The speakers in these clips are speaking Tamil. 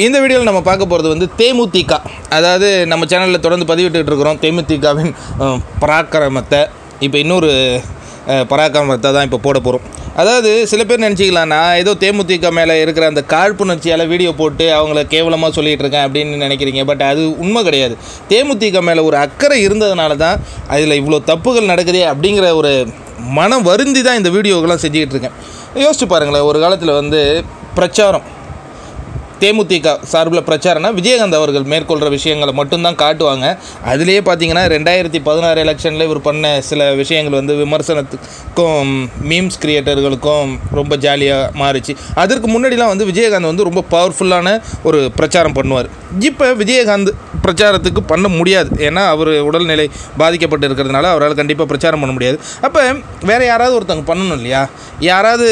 இந்த வீடியோவில் நம்ம பார்க்க போகிறது வந்து தேமுதிக. அதாவது நம்ம சேனலில் தொடர்ந்து பதிவிட்டுக்கிட்டு இருக்கிறோம். தேமுதிகவின் பராக்கிரமத்தை. இப்போ இன்னொரு பராக்கிரமத்தை தான் இப்போ போட போகிறோம் அதாவது சில பேர் நினச்சிக்கலாம்னா நான் ஏதோ தேமுதிக மேலே இருக்கிற அந்த காழ்ப்புணர்ச்சியால் வீடியோ போட்டு அவங்கள கேவலமாக சொல்லிகிட்டு இருக்கேன் அப்படின்னு நினைக்கிறீங்க. பட் அது உண்மை கிடையாது. தேமுதிக மேலே ஒரு அக்கறை இருந்ததுனால தான் அதில் இவ்வளோ தப்புகள் நடக்குதே அப்படிங்கிற ஒரு மனம் வருந்தி தான் இந்த வீடியோக்கெல்லாம் செஞ்சுக்கிட்டு இருக்கேன். யோசிச்சு பாருங்களேன் ஒரு காலத்தில் வந்து பிரச்சாரம். தேமுதிக சார்பில் பிரச்சாரம்னா விஜயகாந்த் அவர்கள் மேற்கொள்கிற விஷயங்களை மட்டும்தான் காட்டுவாங்க. அதுலேயே பார்த்தீங்கன்னா ரெண்டாயிரத்தி பதினாறு எலெக்ஷனில் இவர் பண்ண சில விஷயங்கள் வந்து விமர்சனத்துக்கும் மீம்ஸ் கிரியேட்டர்களுக்கும் ரொம்ப ஜாலியாக மாறிச்சு. அதற்கு முன்னாடிலாம் வந்து விஜயகாந்த் வந்து ரொம்ப பவர்ஃபுல்லான ஒரு பிரச்சாரம் பண்ணுவார். இப்போ விஜயகாந்த் பிரச்சாரத்துக்கு பண்ண முடியாது. ஏன்னா அவர் உடல்நிலை பாதிக்கப்பட்டு இருக்கிறதுனால அவரால் கண்டிப்பாக பிரச்சாரம் பண்ண முடியாது. அப்போ வேறு யாராவது ஒருத்தவங்க பண்ணணும் இல்லையா? யாராவது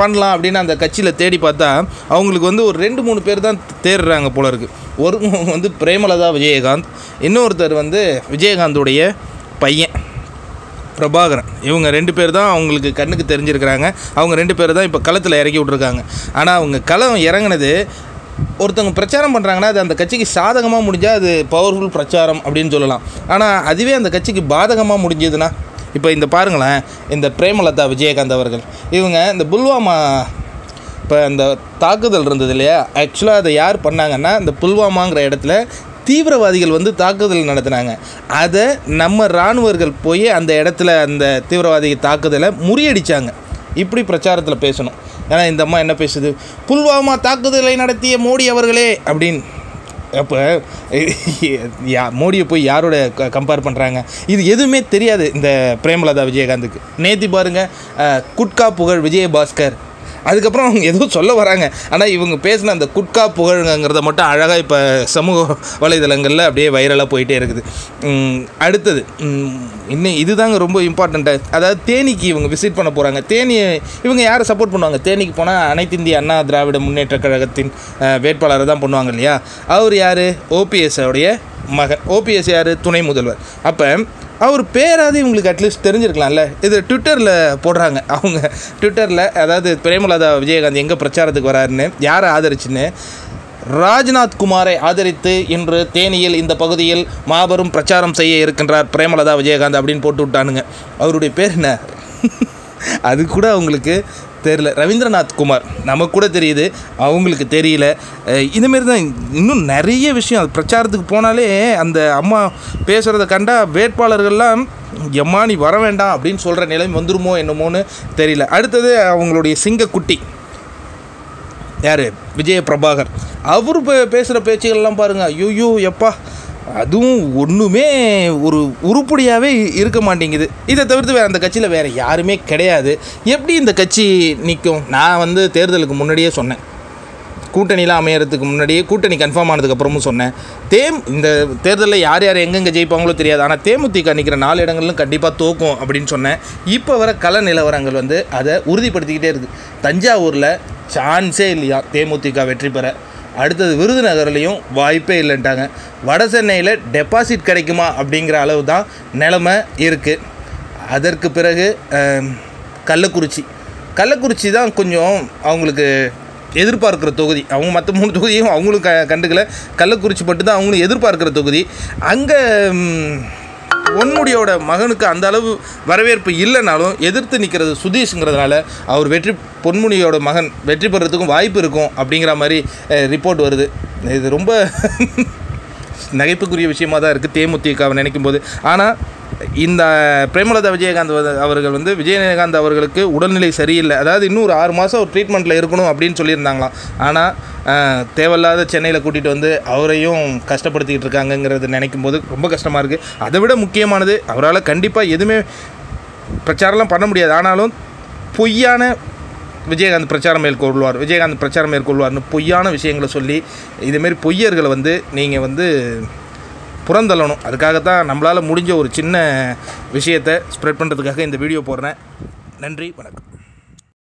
பண்ணலாம் அப்படின்னு அந்த கட்சியில் தேடி பார்த்தா அவங்களுக்கு வந்து ஒரு ரெண்டு மூணு பேர் தான் தேடுறாங்க போல இருக்குது ஒரு வந்து பிரேமலதா விஜயகாந்த் இன்னொருத்தர் வந்து விஜயகாந்துடைய பையன் பிரபாகரன். இவங்க ரெண்டு பேர் தான் அவங்களுக்கு கண்ணுக்கு தெரிஞ்சிருக்கிறாங்க. அவங்க ரெண்டு பேர் தான் இப்போ களத்தில் இறக்கி விட்ருக்காங்க ஆனால் அவங்க களம் இறங்குனது ஒருத்தவங்க பிரச்சாரம் பண்ணுறாங்கன்னா அது அந்த கட்சிக்கு சாதகமாக முடிஞ்சால் அது பவர்ஃபுல் பிரச்சாரம் அப்படின்னு சொல்லலாம். ஆனால் அதுவே அந்த கட்சிக்கு பாதகமாக முடிஞ்சதுன்னா இப்போ இந்த பாருங்களேன் இந்த பிரேமலதா விஜயகாந்த் அவர்கள். இவங்க இந்த புல்வாமா இப்போ அந்த தாக்குதல் இருந்தது இல்லையா? ஆக்சுவலாக அதை யார் பண்ணாங்கன்னா இந்த புல்வாமாங்கிற இடத்துல தீவிரவாதிகள் வந்து தாக்குதல் நடத்தினாங்க. அதை நம்ம இராணுவர்கள் போய் அந்த இடத்துல அந்த தீவிரவாதி தாக்குதலை முறியடித்தாங்க இப்படி பிரச்சாரத்தில் பேசணும். ஏன்னா இந்த அம்மா என்ன பேசுது? புல்வாமா தாக்குதலை நடத்திய மோடி அவர்களே அப்படின்னு. அப்போ யா மோடியை போய் யாரோட கம்பேர் பண்ணுறாங்க இது எதுவுமே தெரியாது இந்த பிரேமலதா விஜயகாந்துக்கு. நேத்தி பாருங்கள் குட்கா புகழ் விஜயபாஸ்கர். அதுக்கப்புறம் அவங்க எதுவும் சொல்ல வராங்க. ஆனால் இவங்க பேசின அந்த குட்கா புகழுங்கிறத மட்டும் அழகாக இப்போ சமூக வலைதளங்களில் அப்படியே வைரலாக போயிட்டே இருக்குது. அடுத்தது இன்னும் இதுதாங்க ரொம்ப இம்பார்ட்டண்ட்டாக அதாவது தேனிக்கு இவங்க விசிட் பண்ண போகிறாங்க தேனி இவங்க யாரை சப்போர்ட் பண்ணுவாங்க? தேனிக்கு போனால் அனைத்து இந்திய அண்ணா திராவிட முன்னேற்ற கழகத்தின் வேட்பாளரை தான் பண்ணுவாங்க இல்லையா? அவர் யார்? ஓபிஎஸ்ஸோடைய மகன். ஓபிஎஸ் யார்? துணை முதல்வர். அப்போ அவர் பேராது இவங்களுக்கு அட்லீஸ்ட் தெரிஞ்சிருக்கலாம்ல. இது ட்விட்டரில் போடுறாங்க. அவங்க ட்விட்டரில் அதாவது பிரேமலதா விஜயகாந்த் எங்கே பிரச்சாரத்துக்கு வராருன்னு யாரை ஆதரிச்சுன்னு ராஜ்நாத் குமாரை ஆதரித்து இன்று தேனியில் இந்த பகுதியில் மாபெரும் பிரச்சாரம் செய்ய இருக்கின்றார் பிரேமலதா விஜயகாந்த் அப்படின்னு போட்டு விட்டானுங்க. அவருடைய பேர் என்ன? அது கூட அவங்களுக்கு தெரில ரவீந்திரநாத் குமார் நமக்கு கூட தெரியுது. அவங்களுக்கு தெரியல. இதுமாரி தான் இன்னும் நிறைய விஷயம். அது பிரச்சாரத்துக்கு போனாலே அந்த அம்மா பேசுகிறத கண்டா வேட்பாளர்கள்லாம் எம்மா நீ வர வேண்டாம் அப்படின்னு சொல்கிற நிலைமை வந்துருமோ என்னமோன்னு தெரியல. அடுத்தது அவங்களுடைய சிங்கக்குட்டி. யார்? விஜய பிரபாகர் அவர் பேசுகிற பேச்சுகள்லாம் பாருங்கள் ஐயோ எப்பா. அதுவும் ஒன்றுமே ஒரு உருப்படியாகவே இருக்க மாட்டேங்குது. இதை தவிர்த்து வேறு அந்த கட்சியில் வேறு யாருமே கிடையாது. எப்படி இந்த கட்சி நிற்கும் நான் வந்து தேர்தலுக்கு முன்னாடியே சொன்னேன். கூட்டணிலாம் அமையறதுக்கு முன்னாடியே கூட்டணி கன்ஃபார்ம் ஆனதுக்கப்புறமும் சொன்னேன். தேம் இந்த தேர்தலில் யார் யார் எங்கெங்கே ஜெயிப்பாங்களோ தெரியாது. ஆனால் தேமுதிக நிற்கிற நாலு இடங்களிலும் கண்டிப்பாக தோக்கும் அப்படின்னு சொன்னேன். இப்போ வர கல நிலவரங்கள் வந்து அதை உறுதிப்படுத்திக்கிட்டே இருக்குது தஞ்சாவூரில் சான்ஸே இல்லையா? தேமுதிக வெற்றி பெற. அடுத்தது விருதுநகர்லேயும் வாய்ப்பே இல்லைன்ட்டாங்க. வட சென்னையில் டெபாசிட் கிடைக்குமா அப்படிங்கிற அளவு தான் நிலமை இருக்குது அதற்கு பிறகு கள்ளக்குறிச்சி. கள்ளக்குறிச்சி தான் கொஞ்சம் அவங்களுக்கு எதிர்பார்க்குற தொகுதி. அவங்க மற்ற மூணு தொகுதியும் அவங்களும் க கண்டுக்கல. கள்ளக்குறிச்சி மட்டும்தான் அவங்களும் எதிர்பார்க்குற தொகுதி. அங்கே பொன்முடியோட மகனுக்கு அந்த அளவு வரவேற்பு இல்லைனாலும் எதிர்த்து நிற்கிறது சுதீஷ்ங்கிறதுனால அவர் வெற்றி பொன்முடியோட மகன் வெற்றி பெறத்துக்கும் வாய்ப்பு இருக்கும் அப்படிங்கிற மாதிரி ரிப்போர்ட் வருது. இது ரொம்ப நகைப்புக்குரிய விஷயமா தான் இருக்குது தேமுதிகவை நினைக்கும் போது ஆனால் இந்த பிரேமலதா விஜயகாந்த் அவர்கள் வந்து விஜயகாந்த் அவர்களுக்கு உடல்நிலை சரியில்லை. அதாவது இன்னும் ஒரு ஆறு மாதம் ஒரு ட்ரீட்மெண்ட்டில் இருக்கணும் அப்படின்னு சொல்லியிருந்தாங்களாம். ஆனால் தேவையில்லாத சென்னையில் கூட்டிகிட்டு வந்து அவரையும் கஷ்டப்படுத்திக்கிட்டு இருக்காங்கங்கிறது நினைக்கும் போது ரொம்ப கஷ்டமாக இருக்குது அதை விட முக்கியமானது அவரால் கண்டிப்பாக எதுவுமே பிரச்சாரம்லாம் பண்ண முடியாது. ஆனாலும் பொய்யான விஜயகாந்த் பிரச்சாரம் மேற்கொள்வார் விஜயகாந்த் பிரச்சாரம் மேற்கொள்வார்னு பொய்யான விஷயங்களை சொல்லி இதுமாரி பொய்யர்களை வந்து நீங்கள் வந்து புறந்தள்ளணும். அதுக்காகத்தான் நம்மளால் முடிஞ்ச ஒரு சின்ன விஷயத்தை ஸ்ப்ரெட் பண்ணுறதுக்காக இந்த வீடியோ போடுறேன். நன்றி வணக்கம்.